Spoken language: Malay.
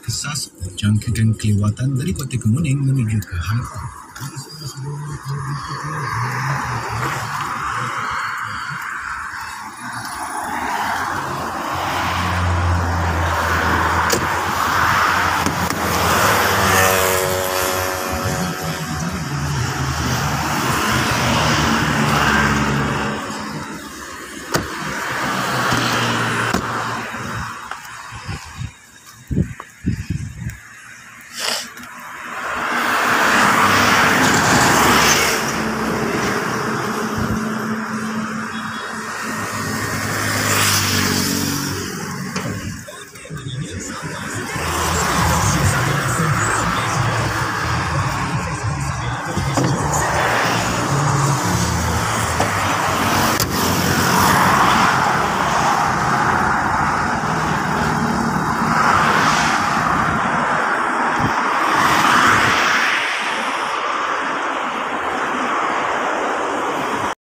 kesas jangkakan kelewatan dari Kota Kemuning menuju ke Hang